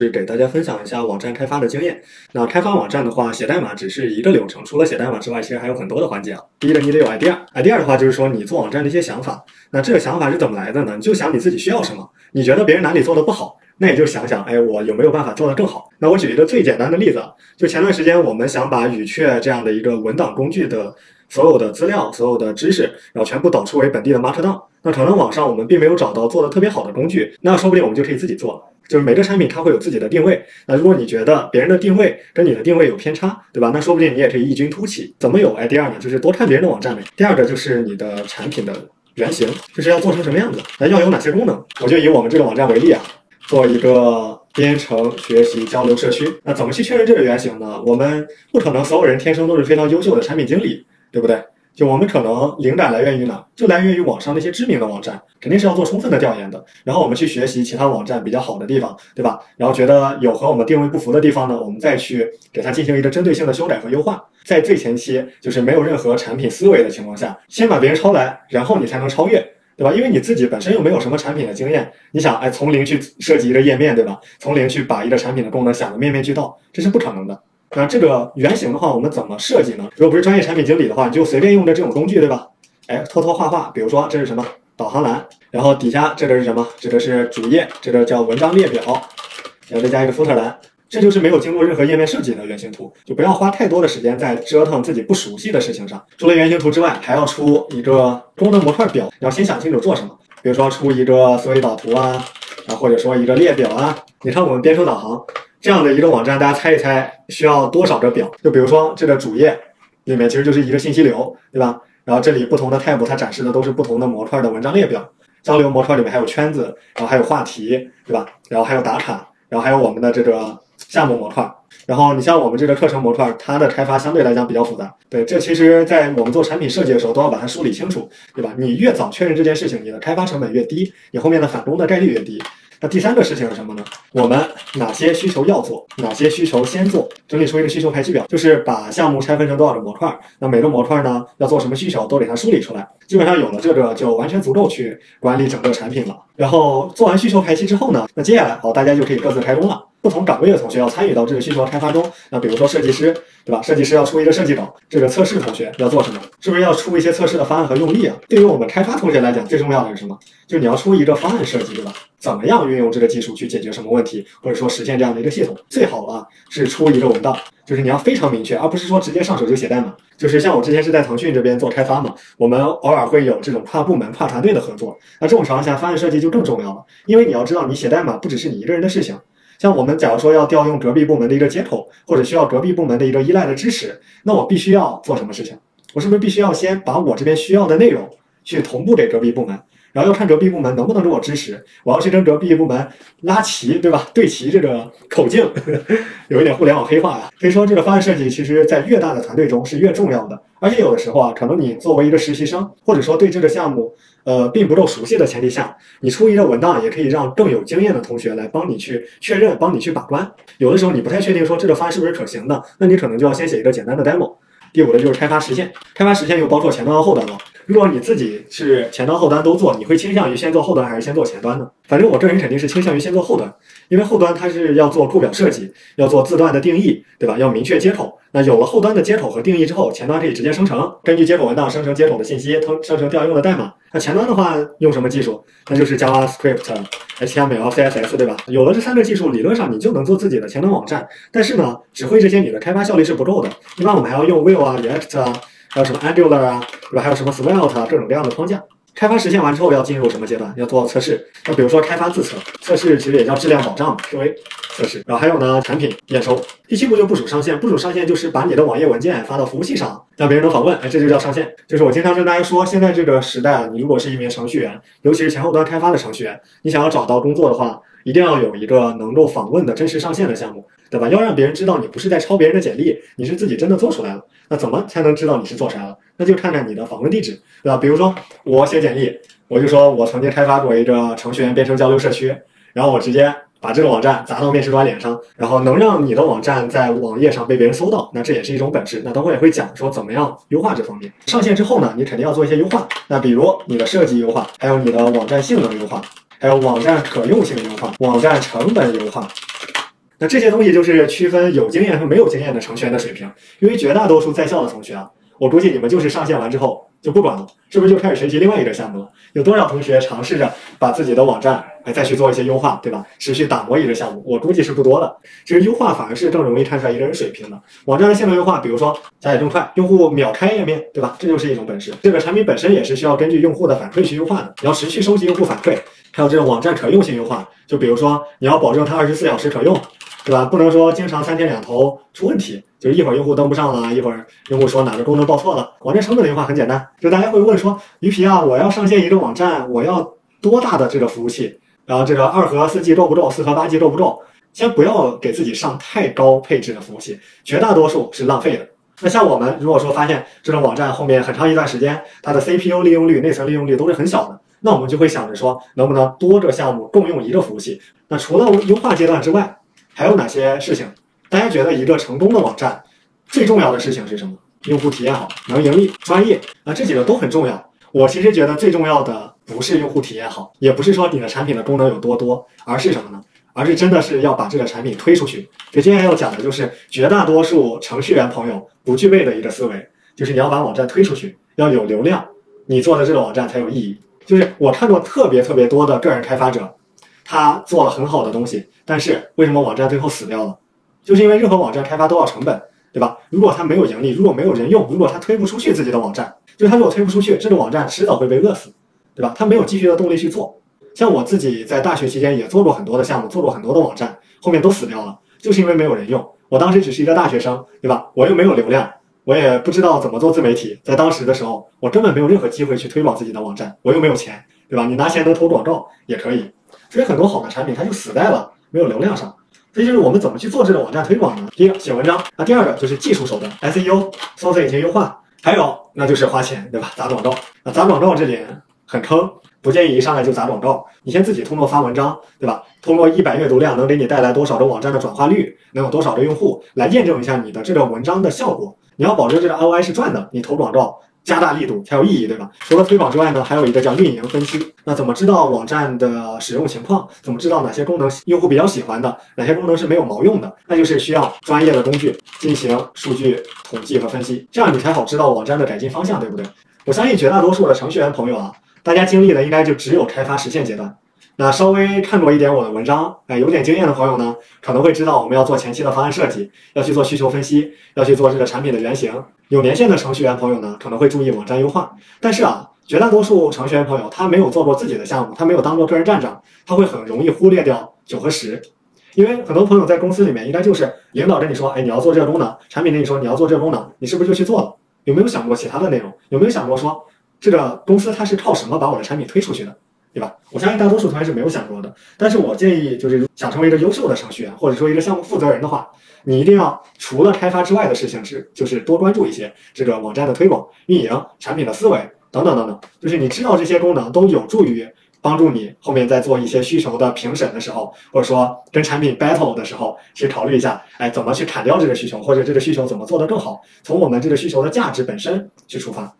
是给大家分享一下网站开发的经验。那开发网站的话，写代码只是一个流程，除了写代码之外，其实还有很多的环节啊。第一个，你得有 idea，idea 的话就是说你做网站的一些想法。那这个想法是怎么来的呢？你就想你自己需要什么，你觉得别人哪里做的不好，那也就想想，哎，我有没有办法做得更好？那我举一个最简单的例子，就前段时间我们想把语雀这样的一个文档工具的所有的资料、所有的知识，然后全部导出为本地的 Markdown。那可能网上我们并没有找到做的特别好的工具，那说不定我们就可以自己做。就是每个产品它会有自己的定位，那如果你觉得别人的定位跟你的定位有偏差，对吧？那说不定你也可以异军突起。怎么有 idea 呢？就是多看别人的网站呗。第二个就是你的产品的原型，就是要做成什么样子，那要有哪些功能？我就以我们这个网站为例啊，做一个编程学习交流社区。那怎么去确认这个原型呢？我们不可能所有人天生都是非常优秀的产品经理，对不对？就我们可能灵感来源于哪？就来源于网上那些知名的网站，肯定是要做充分的调研的。然后我们去学习其他网站比较好的地方，对吧？然后觉得有和我们定位不符的地方呢，我们再去给它进行一个针对性的修改和优化。在最前期，就是没有任何产品思维的情况下，先把别人抄来，然后你才能超越，对吧？因为你自己本身又没有什么产品的经验，你想，哎，从零去设计一个页面，对吧？从零去把一个产品的功能想得面面俱到，这是不可能的。那这个原型的话，我们怎么设计呢？如果不是专业产品经理的话，你就随便用着这种工具，对吧？哎，拖拖画画，比如说这是什么导航栏，然后底下这个是什么？这个是主页，这个叫文章列表，然后再加一个 footer 栏，这就是没有经过任何页面设计的原型图。就不要花太多的时间在折腾自己不熟悉的事情上。除了原型图之外，还要出一个功能模块表，你要先想清楚做什么。比如说出一个思维导图啊，啊，或者说一个列表啊。你看我们编程导航。这样的一个网站，大家猜一猜需要多少个表？就比如说这个主页里面其实就是一个信息流，对吧？然后这里不同的 tab 它展示的都是不同的模块的文章列表。交流模块里面还有圈子，然后还有话题，对吧？然后还有打卡，然后还有我们的这个项目模块。然后你像我们这个课程模块，它的开发相对来讲比较复杂。对，这其实在我们做产品设计的时候都要把它梳理清楚，对吧？你越早确认这件事情，你的开发成本越低，你后面的返工的概率越低。那第三个事情是什么呢？我们哪些需求要做，哪些需求先做，整理出一个需求排期表，就是把项目拆分成多少个模块，那每个模块呢要做什么需求都给它梳理出来。基本上有了这个，就完全足够去管理整个产品了。然后做完需求排期之后呢，那接下来好，大家就可以各自开工了。不同岗位的同学要参与到这个需求开发中。那比如说设计师，对吧？设计师要出一个设计稿。这个测试同学要做什么？是不是要出一些测试的方案和用例啊？对于我们开发同学来讲，最重要的是什么？就是你要出一个方案设计，对吧？怎么样运用这个技术去解决什么问题，或者说实现这样的一个系统？最好啊是出一个文档，就是你要非常明确，而不是说直接上手就写代码。就是像我之前是在腾讯这边做开发嘛，我们偶尔会有这种跨部门、跨团队的合作。那这种情况下，方案设计就更重要了，因为你要知道，你写代码不只是你一个人的事情。像我们假如说要调用隔壁部门的一个接口，或者需要隔壁部门的一个依赖的支持，那我必须要做什么事情？我是不是必须要先把我这边需要的内容去同步给隔壁部门？然后要看隔壁部门能不能给我支持，我要去跟隔壁部门拉齐，对吧？对齐这个口径，有一点互联网黑化啊。可以说，这个方案设计其实在越大的团队中是越重要的。而且有的时候啊，可能你作为一个实习生，或者说对这个项目呃并不够熟悉的前提下，你出一个文档也可以让更有经验的同学来帮你去确认，帮你去把关。有的时候你不太确定说这个方案是不是可行的，那你可能就要先写一个简单的 demo。第五个就是开发实现，开发实现又包括前端和后端了。如果你自己是前端后端都做，你会倾向于先做后端还是先做前端呢？反正我个人肯定是倾向于先做后端，因为后端它是要做库表设计，要做字段的定义，对吧？要明确接口。那有了后端的接口和定义之后，前端可以直接生成，根据接口文档生成接口的信息，生生成调用的代码。那前端的话用什么技术？那就是 JavaScript、HTML、CSS，对吧？有了这三个技术，理论上你就能做自己的前端网站。但是呢，只会这些，你的开发效率是不够的。一般我们还要用 Vue 啊、React 啊。还有什么 Angular 啊，对吧？还有什么 Svelte 啊，各种各样的框架。开发实现完之后要进入什么阶段？要做测试。那比如说开发自测，测试其实也叫质量保障 QA 测试。然后还有呢，产品验收。第七步就部署上线。部署上线就是把你的网页文件发到服务器上，让别人能访问。哎，这就叫上线。就是我经常跟大家说，现在这个时代啊，你如果是一名程序员，尤其是前后端开发的程序员，你想要找到工作的话，一定要有一个能够访问的真实上线的项目。对吧？要让别人知道你不是在抄别人的简历，你是自己真的做出来了。那怎么才能知道你是做啥了？那就看看你的访问地址，对吧？比如说我写简历，我就说我曾经开发过一个程序员编程交流社区，然后我直接把这个网站砸到面试官脸上，然后能让你的网站在网页上被别人搜到，那这也是一种本事。那等会也会讲说怎么样优化这方面。上线之后呢，你肯定要做一些优化。那比如你的设计优化，还有你的网站性能优化，还有网站可用性优化，网站成本优化。那这些东西就是区分有经验和没有经验的程序员的水平。因为绝大多数在校的同学啊，我估计你们就是上线完之后就不管了，是不是就开始学习另外一个项目了？有多少同学尝试着把自己的网站哎再去做一些优化，对吧？持续打磨一个项目，我估计是不多的。其实优化反而是更容易看出来一个人水平的。网站的性能优化，比如说加载更快，用户秒开页面，对吧？这就是一种本事。这个产品本身也是需要根据用户的反馈去优化的，你要持续收集用户反馈。还有这种网站可用性优化，就比如说你要保证它二十四小时可用，对吧？不能说经常三天两头出问题，就是一会儿用户登不上了，一会儿用户说哪个功能报错了。网站成本的优化很简单，就大家会问说，鱼皮啊，我要上线一个网站，我要多大的这个服务器？然后这个二核四 G 够不够？四核八 G 够不够？先不要给自己上太高配置的服务器，绝大多数是浪费的。那像我们如果说发现这种网站后面很长一段时间，它的 CPU 利用率、内存利用率都是很小的。那我们就会想着说，能不能多个项目共用一个服务器？那除了优化阶段之外，还有哪些事情？大家觉得一个成功的网站最重要的事情是什么？用户体验好，能盈利，专业啊，这几个都很重要。我其实觉得最重要的不是用户体验好，也不是说你的产品的功能有多多，而是什么呢？而是真的是要把这个产品推出去。所以今天要讲的就是绝大多数程序员朋友不具备的一个思维，就是你要把网站推出去，要有流量，你做的这个网站才有意义。就是我看过特别特别多的个人开发者，他做了很好的东西，但是为什么网站最后死掉了？就是因为任何网站开发都要成本，对吧？如果他没有盈利，如果没有人用，如果他推不出去自己的网站，就是他如果推不出去，这个网站迟早会被饿死，对吧？他没有继续的动力去做。像我自己在大学期间也做过很多的项目，做过很多的网站，后面都死掉了，就是因为没有人用。我当时只是一个大学生，对吧？我又没有流量。我也不知道怎么做自媒体，在当时的时候，我根本没有任何机会去推广自己的网站，我又没有钱，对吧？你拿钱能投广告也可以，所以很多好的产品它就死在了没有流量上。这就是我们怎么去做这个网站推广呢？第一个写文章，那第二个就是技术手段，SEO 搜索引擎优化，还有那就是花钱，对吧？砸广告，那砸广告这里很坑，不建议一上来就砸广告，你先自己通过发文章，对吧？通过一百阅读量能给你带来多少的网站的转化率，能有多少的用户来验证一下你的这个文章的效果。你要保证这个 ROI 是赚的，你投广告加大力度才有意义，对吧？除了推广之外呢，还有一个叫运营分析。那怎么知道网站的使用情况？怎么知道哪些功能用户比较喜欢的，哪些功能是没有毛用的？那就是需要专业的工具进行数据统计和分析，这样你才好知道网站的改进方向，对不对？我相信绝大多数的程序员朋友啊，大家经历的应该就只有开发实现阶段。那稍微看过一点我的文章，哎，有点经验的朋友呢，可能会知道我们要做前期的方案设计，要去做需求分析，要去做这个产品的原型。有年限的程序员朋友呢，可能会注意网站优化。但是啊，绝大多数程序员朋友他没有做过自己的项目，他没有当过个人站长，他会很容易忽略掉九和十。因为很多朋友在公司里面，应该就是领导跟你说，哎，你要做这个功能，产品跟你说你要做这个功能，你是不是就去做了？有没有想过其他的内容？有没有想过说，这个公司它是靠什么把我的产品推出去的？对吧？我相信大多数同学是没有想过的。但是我建议，就是想成为一个优秀的程序员，或者说一个项目负责人的话，你一定要除了开发之外的事情是，就是多关注一些这个网站的推广、运营、产品的思维等等等等。就是你知道这些功能都有助于帮助你后面在做一些需求的评审的时候，或者说跟产品 battle 的时候，去考虑一下，哎，怎么去砍掉这个需求，或者这个需求怎么做得更好，从我们这个需求的价值本身去出发。